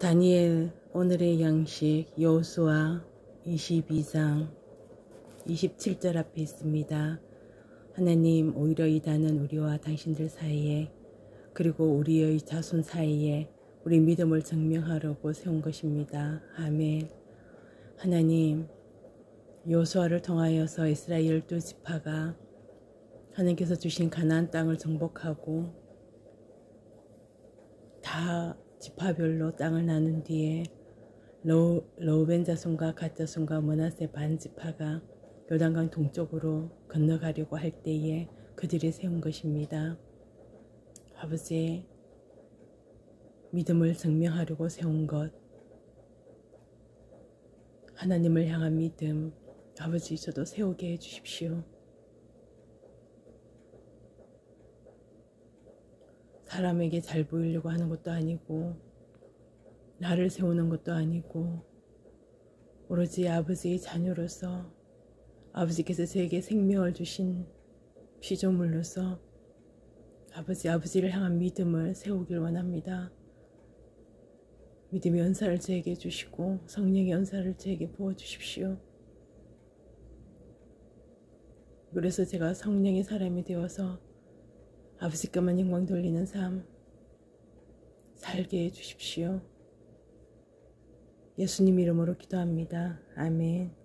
다니엘 오늘의 양식 여호수아 22장 27절 앞에 있습니다. 하나님 오히려 이 단은 우리와 당신들 사이에 그리고 우리의 자손 사이에 우리 믿음을 증명하려고 세운 것입니다. 아멘. 하나님 여호수아를 통하여서 이스라엘 두 지파가 하나님께서 주신 가나안 땅을 정복하고 다 지파별로 땅을 나눈 뒤에 로, 로벤 자손과 갓 자손과 머나세 반 지파가 요단강 동쪽으로 건너가려고 할 때에 그들이 세운 것입니다. 아버지의 믿음을 증명하려고 세운 것 하나님을 향한 믿음 아버지 저도 세우게 해주십시오. 사람에게 잘 보이려고 하는 것도 아니고 나를 세우는 것도 아니고 오로지 아버지의 자녀로서 아버지께서 저에게 생명을 주신 피조물로서 아버지 아버지를 향한 믿음을 세우길 원합니다. 믿음의 연사를 저에게 주시고 성령의 연사를 저에게 부어 주십시오. 그래서 제가 성령의 사람이 되어서 아버지께만 영광 돌리는 삶 살게 해 주십시오. 예수님 이름으로 기도합니다. 아멘.